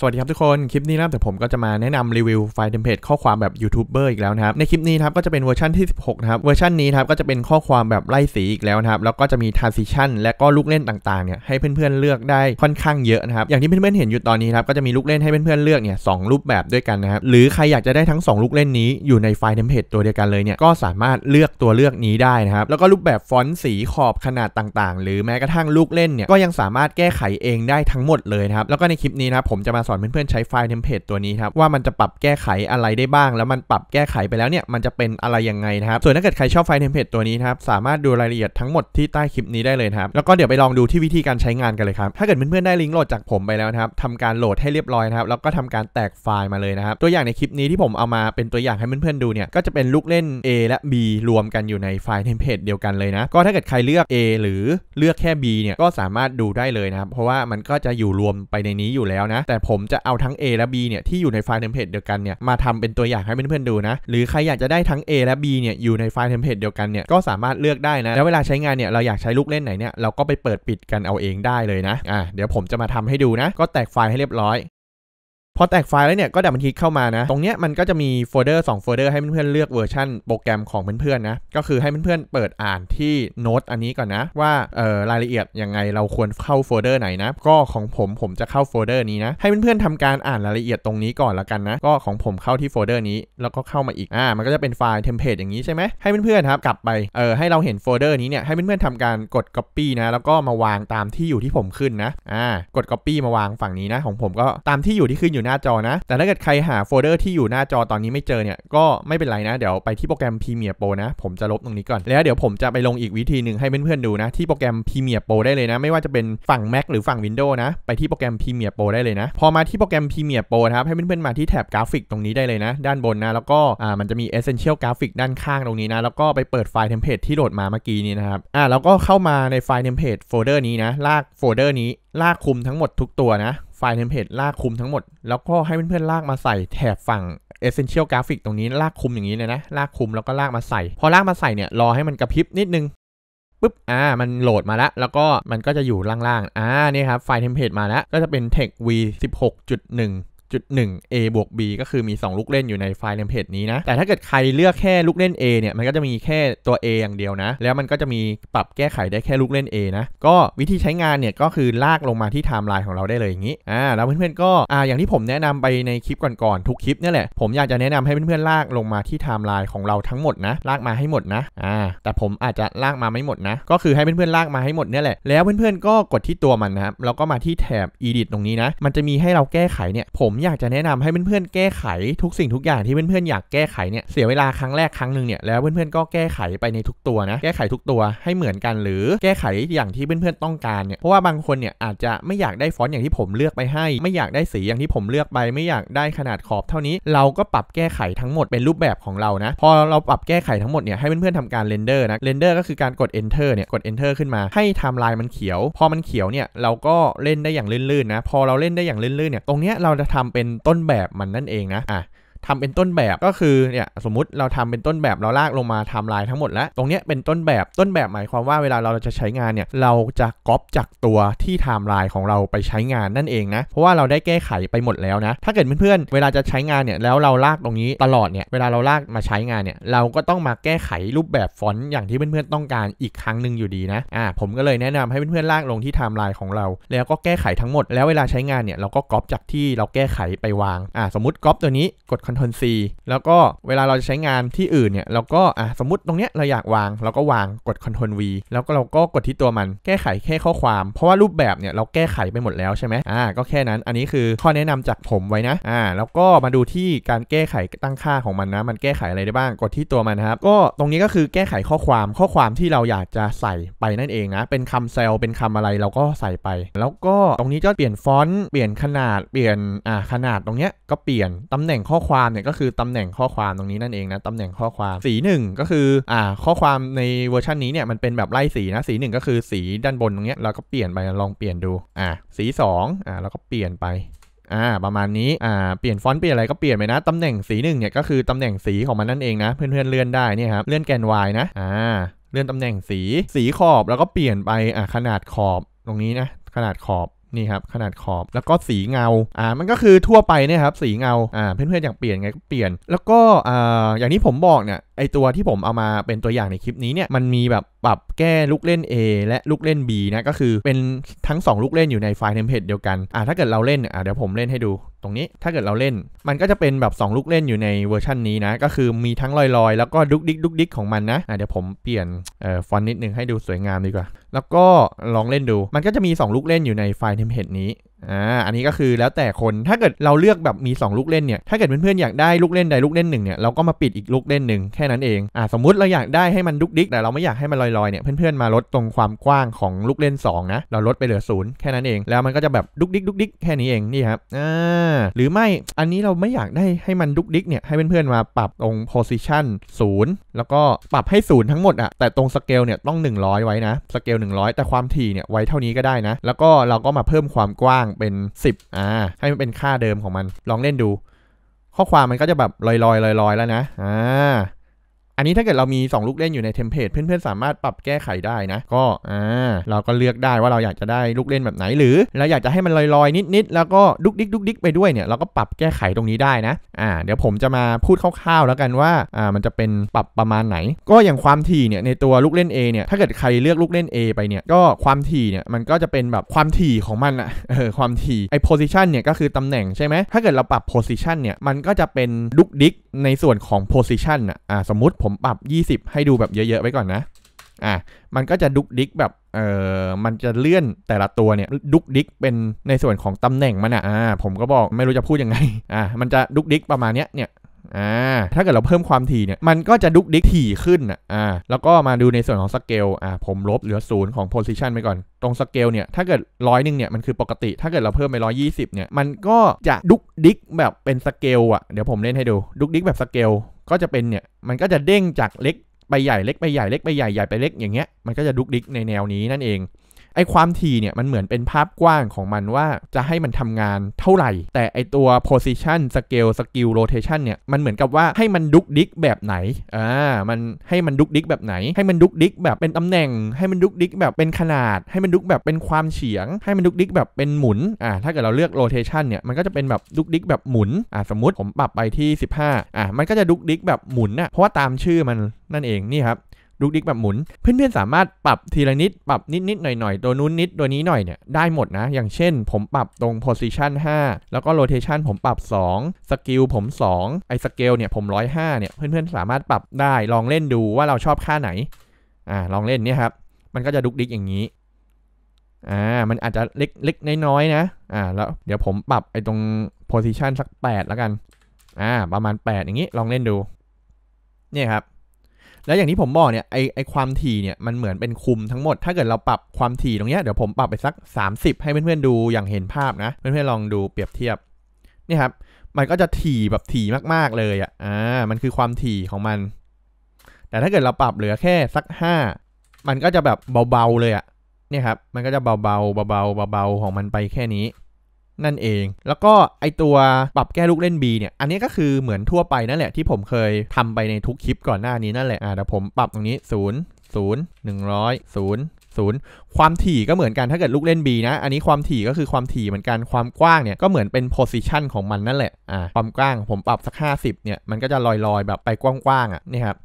สวัสดีครับทุกคน คลิปนี้นะครับแต่ผมก็จะมาแนะนำรีวิวไฟล์เทมเพลตข้อความแบบยูทูบเบอร์อีกแล้วนะครับ ในคลิปนี้ครับก็จะเป็นเวอร์ชันที่ 16 นะครับ เวอร์ชันนี้ครับก็จะเป็นข้อความแบบไล่สีอีกแล้วนะครับ แล้วก็จะมี transition และก็ลูกเล่นต่างๆเนี่ยให้เพื่อนๆเลือกได้ค่อนข้างเยอะนะครับ อย่างที่เพื่อนๆเห็นอยู่ตอนนี้ครับก็จะมีลูกเล่นให้เพื่อนๆเลือกเนี่ย2 รูปแบบด้วยกันนะครับ หรือใครอยากจะได้ทั้ง 2 ลูกเล่นนี้อยู่ในไฟล์เทมเพลตตัวเดียวกันเลยเนี่ยก็สามารถเลือกตัวเลือกนี้ได้นะครับแล้วก็รูปแบบฟอนต์สีขอบขนาดต่างๆ หรือแม้กระทั่งลูกเล่นเนี่ยก็ยังสามารถแก้ไขเองได้ทั้งหมดเลยนะครับแล้วก็ในคลิปนี้นะผมจะมาสอนเพื่อนๆใช้ไฟล์เทมเพลตตัวนี้ครับว่ามันจะปรับแก้ไขอะไรได้บ้าง แล้วมันปรับแก้ไขไปแล้วเนี่ยมันจะเป็นอะไรยังไงนะครับส่วนถ้าเกิดใครชอบไฟล์เทมเพลตตัวนี้นะครับสามารถดูรายละเอียดทั้งหมดที่ใต้คลิปนี้ได้เลยครับแล้วก็เดี๋ยวไปลองดูที่วิธีการใช้งานกันเลยครับถ้าเกิดเพื่อนๆได้ลิงก์โหลดจากผมไปแล้วนะครับทำการโหลดให้เรียบร้อยนะครับแล้วก็ทำการแตกไฟล์มาเลยนะครับตัวอย่างในคลิปนี้ที่ผมเอามาเป็นตัวอย่างให้เพื่อนๆดูเนี่ยก็จะเป็นลูกเล่น A และ B รวมกันอยู่ในไฟล์เทมเพลตเดียวกันเลยนะก็ถ้าเกิดใครเลือก A หรือเลือกแค่ B เนี่ยก็สามารถดูได้เลยนะครับเพราะว่ามันก็จะอยู่รวมไปในนี้อยู่แล้วนะแต่ผมจะเอาทั้ง A และ B เนี่ยที่อยู่ในไฟล์เทมเพลตเดียวกันเนี่ยมาทำเป็นตัวอย่างให้เพื่อนๆดูนะ หรือใครอยากจะได้ทั้ง A และ B เนี่ยอยู่ในไฟล์เทมเพลตเดียวกันเนี่ยก็สามารถเลือกได้นะ แล้วเวลาใช้งานเนี่ยเราอยากใช้ลูกเล่นไหนเนี่ยเราก็ไปเปิดปิดกันเอาเองได้เลยนะอ่าเดี๋ยวผมจะมาทำให้ดูนะ ก็แตกไฟล์ให้เรียบร้อย พอแตกไฟล์แล้วเนี่ยก็ดับเบิลคลิกเข้ามานะ ตรงเนี้ยมันก็จะมีโฟลเดอร์2โฟลเดอร์ให้เพื่อนๆเลือกเวอร์ชันโปรแกรมของเพื่อนๆนะ ก็คือให้เพื่อนๆเปิดอ่านที่โน้ตอันนี้ก่อนนะ ว่าเอ่อรายละเอียดยังไงเราควรเข้าโฟลเดอร์ไหนนะ ก็ของผมผมจะเข้าโฟลเดอร์นี้นะ ให้เพื่อนๆทำการอ่านรายละเอียดตรงนี้ก่อนละกันนะ ก็ของผมเข้าที่โฟลเดอร์นี้แล้วก็เข้ามาอีกอ่ามันก็จะเป็นไฟล์เทมเพลตอย่างนี้ใช่ไหมให้เพื่อนๆครับกลับไปเอ่อให้เราเห็นโฟลเดอร์นี้เนี่ยให้เพื่อนๆทำการกด Copy นะแล้วก็มาวางตามที่อยู่ที่ผมขึ้นนะอ่ากด Copy มาวางฝั่งนี้นะของผมก็ตามที่อยู่ที่ขึ้นอยู่หน้าจอนะ แต่ถ้าเกิดใครหาโฟลเดอร์ที่อยู่หน้าจอตอนนี้ไม่เจอเนี่ยก็ไม่เป็นไรนะ เดี๋ยวไปที่โปรแกรม Premiere Pro นะ ผมจะลบตรงนี้ก่อน แล้วเดี๋ยวผมจะไปลงอีกวิธีหนึ่งให้เพื่อนๆดูนะ ที่โปรแกรม Premiere Pro ได้เลยนะ ไม่ว่าจะเป็นฝั่ง Mac หรือฝั่ง Windows นะ ไปที่โปรแกรม Premiere Pro ได้เลยนะ พอมาที่โปรแกรม Premiere Pro นะครับ ให้เพื่อนๆมาที่แท็บกราฟิกตรงนี้ได้เลยนะ ด้านบนนะ แล้วก็อ่ามันจะมี Essential Graphic ด้านข้างตรงนี้นะ แล้วก็ไปเปิดไฟล์เทมเพลตที่โหลดมาเมื่อกี้นี้นะครับ อ่าแล้วก็เข้ามาในไฟล์เทมเพลตโฟลเดอร์นี้นะ ลากโฟลเดอร์นี้ ลากคลุมทั้งหมดทุกตัวนะ ไฟล์เทมเพลตลากคลุมทั้งหมด แล้วก็ให้เพื่อนๆลากมาใส่แถบฝั่ง Essential Graphic ตรงนี้ลากคลุมอย่างนี้เลยนะ ลากคลุมแล้วก็ลากมาใส่ พอลากมาใส่เนี่ยรอให้มันกระพริบนิดนึงปุ๊บ อ่า มันโหลดมาแล้ว แล้วก็มันก็จะอยู่ล่างๆ อ่า นี่ครับ ไฟล์เทมเพลตมาแล้ว ก็จะเป็น text V 16.1 จุด1 A บวก B ก็คือมี 2 ลูกเล่นอยู่ในไฟล์เทมเพลตนี้นะ แต่ถ้าเกิดใครเลือกแค่ลูกเล่น A เนี่ย มันก็จะมีแค่ตัว A อย่างเดียวนะ แล้วมันก็จะมีปรับแก้ไขได้แค่ลูกเล่น A นะ ก็วิธีใช้งานเนี่ยก็คือลากลงมาที่ไทม์ไลน์ของเราได้เลยอย่างนี้ อ่า แล้วเพื่อนๆก็ อ่า อย่างที่ผมแนะนำไปในคลิปก่อนๆ ทุกคลิปนี่แหละ ผมอยากจะแนะนำให้เพื่อนๆลากลงมาที่ไทม์ไลน์ของเราทั้งหมดนะ ลากมาให้หมดนะ อ่า แต่ผมอาจจะลากมาไม่หมดนะ ก็คือให้เพื่อนๆลากมาให้หมดเนี่ยแหละ แล้วเพื่อนๆก็กดที่ตัวมันนะครับ แล้วก็มาที่แถบ edit ตรงนี้นะ มันจะมีให้เราแก้ไขเนี่ย ผมอยากจะแนะนำให้เพื่อนๆแก้ไขทุกสิ่งทุกอย่างที่เพื่อนๆอยากแก้ไขเนี่ยเสียเวลาครั้งแรกครั้งหนึ่งเนี่ยแล้วเพื่อนๆก็แก้ไขไปในทุกตัวนะแก้ไขทุกตัวให้เหมือนกัน หรือแก้ไขอย่างที่เพื่อนๆต้องการเนี่ยเพราะว่าบางคนเนี่ยอาจจะไม่อยากได้ฟอนต์อย่างที่ผมเลือกไปให้ ไม่อยากได้สีอย่างที่ผมเลือกไป ไม่อยากได้ขนาดขอบเท่านี้ เราก็ปรับแก้ไขทั้งหมดเป็นรูปแบบของเรานะพอเราปรับแก้ไขทั้งหมดเนี่ยให้เพื่อนๆทำการ render นะ render ก็คือการกด enter เนี่ยกด enter ขึ้นมาให้ไทม์ไลน์มันเขียว พอมันเขียวเนี่ยเราก็เล่นได้อย่างลื่นๆนะพอเราเล่นได้อย่างลื่นๆเนี่ยตรงเนี้ยเราจะทำเป็นต้นแบบมันนั่นเองนะอะ ทำเป็นต้นแบบก็คือเนี่ยสมมุติเราทำเป็นต้นแบบเราลากลงมาไทม์ไลน์ทั้งหมดแล้ว ตรงเนี้ยเป็นต้นแบบต้นแบบหมายความว่าเวลาเราจะใช้งานเนี่ยเราจะก๊อปจากตัวที่ไทม์ไลน์ของเราไปใช้งานนั่นเองนะ เพราะว่าเราได้แก้ไขไปหมดแล้วนะ ถ้าเกิดเพื่อนๆเวลาจะใช้งานเนี่ยแล้วเราลากตรงนี้ตลอดเนี่ยเวลาเราลากมาใช้งานเนี่ยเราก็ต้องมาแก้ไขรูปแบบฟอนต์อย่างที่เพื่อนๆต้องการอีกครั้งหนึ่งอยู่ดีนะอ่าผมก็เลยแนะนำให้เพื่อนๆลากลงที่ไทม์ไลน์ของเรา แล้วก็แก้ไขทั้งหมดแล้วเวลาใช้งานเนี่ยเราก็ก๊อปจากที่เราแก้ไขไปวางอ่าสมมติก๊อปตัวนี้กด Ctrl C แล้วก็เวลาเราจะใช้งานที่อื่นเนี่ยเราก็อะสมมติตรงเนี้ยเราอยากวางเราก็วางกด Ctrl V แล้วก็เราก็กดที่ตัวมันแก้ไขแค่ข้อความ เพราะว่ารูปแบบเนี่ยเราแก้ไขไปหมดแล้วใช่ไหมอ่าก็แค่นั้นอันนี้คือข้อแนะนำจากผมไว้นะอ่าแล้วก็มาดูที่การแก้ไขตั้งค่าของมันนะ มันแก้ไขอะไรได้บ้างกดที่ตัวมันครับก็ตรงนี้ก็คือแก้ไขข้อความข้อความที่เราอยากจะใส่ไปนั่นเองนะ เป็นคำเซลเป็นคำอะไรเราก็ใส่ไป แล้วก็ตรงนี้ก็เปลี่ยนฟอนต์เปลี่ยนขนาดเปลี่ยนอ่าขนาดตรงเนี้ยก็เปลี่ยนตำแหน่งข้อความเนี่ยก็คือตำแหน่งข้อความตรงนี้นั่นเองนะตำแหน่งข้อความสีหนึ่งก็คืออ่าข้อความในเวอร์ชันนี้เนี่ยมันเป็นแบบไล่สีนะสีหนึ่งก็คือสีด้านบนตรงเนี้ยเราก็เปลี่ยนไปลองเปลี่ยนดูอ่าสี2อ่าเราก็เปลี่ยนไปอ่าประมาณนี้อ่าเปลี่ยนฟอนต์เปลี่ยนอะไรก็เปลี่ยนไปนะตำแหน่งสีหนึ่งเนี่ยก็คือตำแหน่งสีของมันนั่นเองนะ เพื่อนๆเลื่อนได้เนี่ยครับเลื่อนแกน Y นะอ่าเลื่อนตำแหน่งสีสีขอบแล้วก็เปลี่ยนไปอ่าขนาดขอบตรงนี้นะขนาดขอบ นี่ครับขนาดขอบแล้วก็สีเงาอ่ามันก็คือทั่วไปเนี่ยครับสีเงาอ่าเพื่อนๆอยากเปลี่ยนไงก็เปลี่ยน แล้วก็อ่าอย่างที่ผมบอกเนี่ยไอตัวที่ผมเอามาเป็นตัวอย่างในคลิปนี้เนี่ยมันมีแบบปรับแก้ลูกเล่น A และลูกเล่น B นะก็คือเป็นทั้ง 2 ลูกเล่นอยู่ในไฟล์เทมเพลตเดียวกันอ่าถ้าเกิดเราเล่นอ่าเดี๋ยวผมเล่นให้ดู ตรงนี้ ถ้าเกิดเราเล่น มันก็จะเป็นแบบ 2 ลูกเล่นอยู่ในเวอร์ชันนี้นะ ก็คือมีทั้งลอยๆ แล้วก็ดุกดิกดุกดิกของมันนะเดี๋ยวผมเปลี่ยนเอ่อฟอนต์นิดนึงให้ดูสวยงามดีกว่า แล้วก็ลองเล่นดู มันก็จะมี 2 ลูกเล่นอยู่ในไฟล์เทมเพลตนี้อ่าอันนี้ก็คือแล้วแต่คนถ้าเกิดเราเลือกแบบมี 2 ลูกเล่นเนี่ยถ้าเกิดเพื่อนๆอยากได้ลูกเล่นใดลูกเล่นหนึ่งเนี่ยเราก็มาปิดอีกลูกเล่นหนึ่งแค่นั้นเองอ่าสมมุติเราอยากได้ให้มันดุกดิกแต่เราไม่อยากให้มันลอยๆเนี่ยเพื่อนๆมาลดตรงความกว้างของลูกเล่น 2 นะ เราลดไปเหลือศูนย์แค่นั้นเอง แล้วมันก็จะแบบดุกดิกดุกดิกแค่นี้เองนี่ครับอ่าหรือไม่อันนี้เราไม่อยากได้ให้มันดุกดิกเนี่ยให้เพื่อนๆมาปรับตรง position 0 แล้วก็ปรับให้ศูนย์ทั้งหมดอะแต่ตรงสเกลเนี่ยต้อง 100 ไว้นะสเกล100 แต่ความถี่เนี่ยไว้เท่านี้ก็ได้นะ แล้วก็เราก็มาเพิ่มความกว้างเป็น 10อ่าให้มันเป็นค่าเดิมของมัน ลองเล่นดู ข้อความมันก็จะแบบลอยๆลอยๆแล้วนะอ่า อันนี้ถ้าเกิดเรามี 2 ลูกเล่นอยู่ในเทมเพลตเพื่อนๆ สามารถปรับแก้ไขได้นะ ก็อ่าเราก็เลือกได้ว่าเราอยากจะได้ลูกเล่นแบบไหน หรือเราอยากจะให้มันลอยๆ นิดๆ แล้วก็ดุกดิกดุกดิกไปด้วยเนี่ยเราก็ปรับแก้ไขตรงนี้ได้นะอ่าเดี๋ยวผมจะมาพูดคร่าวๆ แล้วกันว่าอ่ามันจะเป็นปรับประมาณไหน ก็อย่างความถี่เนี่ยในตัวลูกเล่น A เนี่ยถ้าเกิดใครเลือกลูกเล่น A ไปเนี่ยก็ความถี่เนี่ยมันก็จะเป็นแบบความถี่ของมันอะเออความถี่ไอ้ position เนี่ยก็คือตำแหน่งใช่ไหมถ้าเกิดเราปรับ position เนี่ยมันก็จะเป็นดุกดิกในส่วนของ position อะอ่าสมมติผมปรับ 20 ให้ดูแบบเยอะๆไว้ก่อนนะ อะ มันก็จะดุกดิกแบบ เอ่อมันจะเลื่อนแต่ละตัวเนี่ยดุกดิกเป็นในส่วนของตำแหน่งมันอะ อ่า ผมก็บอกไม่รู้จะพูดยังไง อ่ามันจะดุกดิกประมาณเนี้ย เนี่ยอ่าถ้าเกิดเราเพิ่มความถี่เนี่ยมันก็จะดุกดิกถี่ขึ้นอะอ่าแล้วก็มาดูในส่วนของสเกลอ่าผมลบเหลือศูนย์ของ position ไปก่อน ตรงสเกลเนี่ยถ้าเกิดร้อยหนึ่งเนี่ยมันคือปกติ ถ้าเกิดเราเพิ่มไปร้อยยี่สิบเนี่ยมันก็จะดุกดิกแบบเป็นสเกลอะเดี๋ยวผมเล่นให้ดูดุกดิกแบบสเกล ก็จะเป็นเนี่ยมันก็จะเด้งจากเล็กไปใหญ่เล็กไปใหญ่เล็กไปใหญ่ใหญ่ไปเล็กอย่างเงี้ยมันก็จะดุกดิกในแนวนี้นั่นเอง ไอความถี่เนี่ยมันเหมือนเป็นภาพกว้างของมันว่าจะให้มันทำงานเท่าไหร่ แต่ไอตัว position scale skill rotation เนี่ยมันเหมือนกับว่าให้มันดุกดิกแบบไหนอ่ามันให้มันดุกดิกแบบไหน ให้มันดุกดิกแบบเป็นตำแหน่ง ให้มันดุกดิกแบบเป็นขนาด ให้มันดุกแบบเป็นความเฉียง ให้มันดุกดิกแบบเป็นหมุนอ่าถ้าเกิดเราเลือก rotation เนี่ยมันก็จะเป็นแบบดุกดิกแบบหมุนอ่าสมมติผมปรับไปที่ 15อ่ามันก็จะดุกดิกแบบหมุนน่ะเพราะว่าตามชื่อมันนั่นเองนี่ครับ ดุกดิกแบบหมุน เพื่อนๆสามารถปรับทีละนิด ปรับนิดๆหน่อยๆ ตัวนู้นนิดตัวนี้หน่อยเนี่ยได้หมดนะ อย่างเช่น ผมปรับตรง position 5 แล้วก็ rotation ผมปรับ 2 skill ผม 2 ไอ้ scale เนี่ยผม 105 เนี่ย เพื่อนๆสามารถปรับได้ลองเล่นดูว่าเราชอบค่าไหนอ่าลองเล่นเนี่ยครับ มันก็จะดุกดิกอย่างนี้อ่ามันอาจจะเล็กเล็กน้อยๆนะอ่าแล้วเดี๋ยวผมปรับไอ้ตรง position สัก 8 แล้วกันอ่าประมาณ 8 อย่างนี้ลองเล่นดูเนี่ยครับ แล้วอย่างที่ผมบอกเนี่ยไอไอความถี่เนี่ยมันเหมือนเป็นคุมทั้งหมด ถ้าเกิดเราปรับความถี่ตรงเนี้ยเดี๋ยวผมปรับไปสัก 30 ให้เพื่อนๆดูอย่างเห็นภาพนะ เพื่อนๆลองดูเปรียบเทียบนี่ครับมันก็จะถี่แบบถี่มากๆเลยอะอ่ามันคือความถี่ของมัน แต่ถ้าเกิดเราปรับเหลือแค่สัก 5 มันก็จะแบบเบาๆเลยอะเนี่ยครับมันก็จะเบาๆเบาๆเบาๆของมันไปแค่นี้ นั่นเอง แล้วก็ไอตัวปรับแก้ลูกเล่น B เนี่ย อันนี้ก็คือเหมือนทั่วไปนั่นแหละที่ผมเคยทำไปในทุกคลิปก่อนหน้านี้นั่นแหละ อ่าเดี๋ยวผมปรับตรงนี้ 0 0 100 0 0 ความถี่ก็เหมือนกันถ้าเกิดลูกเล่น B นะ อันนี้ความถี่ก็คือความถี่เหมือนกันความกว้างเนี่ยก็เหมือนเป็น position ของมันนั่นแหละ อ่าความกว้างผมปรับสัก 50เนี่ยมันก็จะลอยๆแบบไปกว้างๆอะนี่ครับ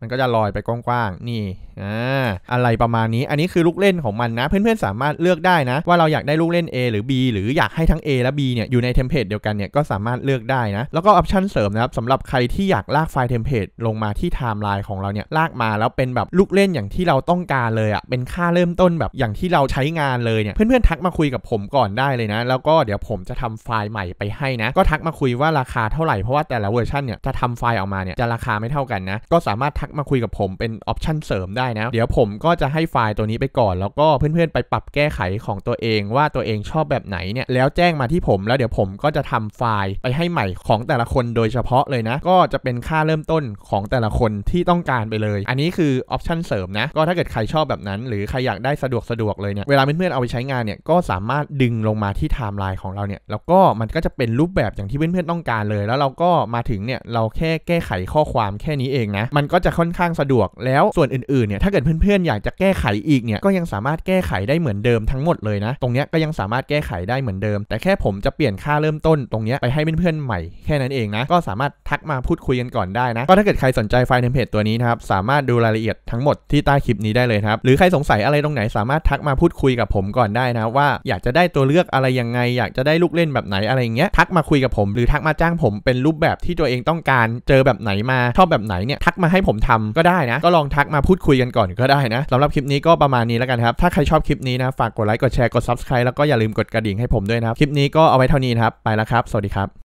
มันก็จะลอยไปกว้างๆนี่อ่าอะไรประมาณนี้อันนี้คือลูกเล่นของมันนะ เพื่อนๆสามารถเลือกได้นะ ว่าเราอยากได้ลูกเล่น A หรือ B หรืออยากให้ทั้ง A และ B เนี่ยอยู่ในเทมเพลตเดียวกันเนี่ยก็สามารถเลือกได้นะ แล้วก็ออปชันเสริมนะครับสำหรับใครที่อยากลากไฟล์เทมเพลตลงมาที่ไทม์ไลน์ของเราเนี่ยลากมาแล้วเป็นแบบลูกเล่นอย่างที่เราต้องการเลยอะ่ะเป็นค่าเริ่มต้นแบบอย่างที่เราใช้งานเลยเนี่ยเพื่อนๆทักมาคุยกับผมก่อนได้เลยนะ แล้วก็เดี๋ยวผมจะทำไฟล์ใหม่ไปให้นะ ก็ทักมาคุยว่าราคาเท่าไหร่เพราะว่าแต่ละเวอร์ชันเนี่ยจะทำไฟล์ออกมาเนี่ยจะราคาไม่เท่ากันนะก็สามารถทักมาคุยกับผมเป็นออปชันเสริมได้นะ เดี๋ยวผมก็จะให้ไฟล์ตัวนี้ไปก่อน แล้วก็เพื่อนๆไปปรับแก้ไขของตัวเองว่าตัวเองชอบแบบไหนเนี่ยแล้วแจ้งมาที่ผมแล้วเดี๋ยวผมก็จะทำไฟล์ไปให้ใหม่ของแต่ละคนโดยเฉพาะเลยนะ ก็จะเป็นค่าเริ่มต้นของแต่ละคนที่ต้องการไปเลย อันนี้คือออปชันเสริมนะ ก็ถ้าเกิดใครชอบแบบนั้น หรือใครอยากได้สะดวกสะดวกเลยเนี่ยเวลาเพื่อนๆเอาไปใช้งานเนี่ยก็สามารถดึงลงมาที่ไทม์ไลน์ของเราเนี่ยแล้วก็มันก็จะเป็นรูปแบบอย่างที่เพื่อนๆต้องการเลย แล้วเราก็มาถึงเนี่ยเราแค่แก้ไขข้อความแค่นี้เองนะมันก็จะค่อนข้างสะดวก แล้วส่วนอื่นๆเนี่ยถ้าเกิดเพื่อนๆอยากจะแก้ไขอีกเนี่ยก็ยังสามารถแก้ไขได้เหมือนเดิมทั้งหมดเลยนะ ตรงเนี้ยก็ยังสามารถแก้ไขได้เหมือนเดิม แต่แค่ผมจะเปลี่ยนค่าเริ่มต้นตรงเนี้ยไปให้เพื่อนๆใหม่แค่นั้นเองนะก็สามารถทักมาพูดคุยกันก่อนได้นะก็ถ้าเกิดใครสนใจไฟล์เทมเพลตตัวนี้นะครับสามารถดูรายละเอียดทั้งหมดที่ใต้คลิปนี้ได้เลยครับหรือใครสงสัยอะไรตรงไหนสามารถทักมาพูดคุยกับผมก่อนได้นะว่าอยากจะได้ตัวเลือกอะไรยังไง อยากจะได้ลูกเล่นแบบไหนอะไรเงี้ยทักมาคุยกับผม หรือทักมาจ้างผมเป็นรูปแบบที่ตัวเองต้องการเจอแบบไหนมาชอบแบบไหนเนี่ยทักมาให้ผมทำก็ได้นะ ก็ลองทักมาพูดคุยกันก่อนก็ได้นะสำหรับคลิปนี้ก็ประมาณนี้แล้วกันครับ ถ้าใครชอบคลิปนี้นะฝากกดไลค์กดแชร์กด subscribe แล้วก็อย่าลืมกดกระดิ่งให้ผมด้วยนะครับ คลิปนี้ก็เอาไว้เท่านี้นะครับ ไปแล้วครับ สวัสดีครับ